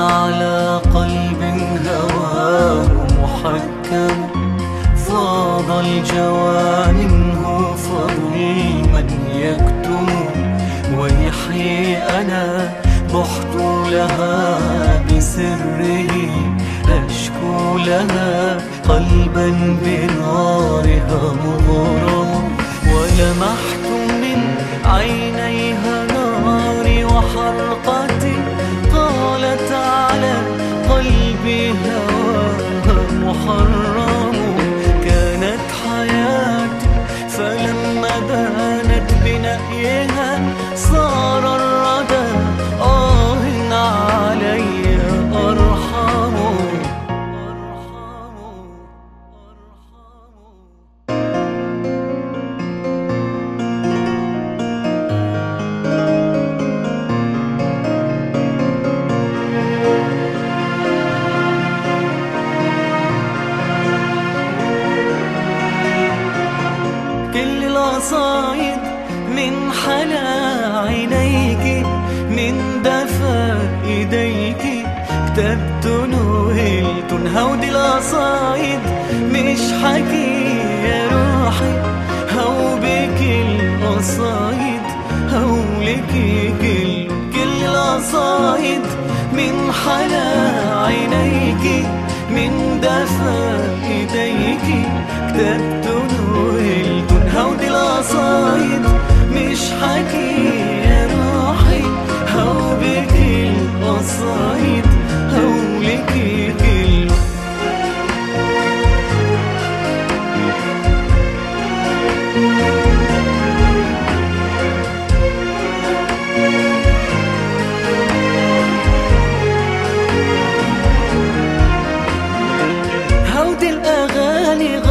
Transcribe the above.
على قلب هواه محكم. فاض الجوى منه فظلما يكتم. ويحيي أنا بحت لها بسره. أشكو لها قلبا بنار بانت بنأيها صار كل القصايد من حلا عينيك من دفا إيديك. كتبت نهلت هودي القصايد مش حكي يا روحي هو بك القصايد هولك كل كل القصايد من حلا عينيك من دفا إيديك. كتبت نهلت الأغاني غرام